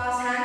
lesson.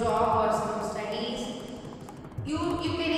Job or some studies, you you can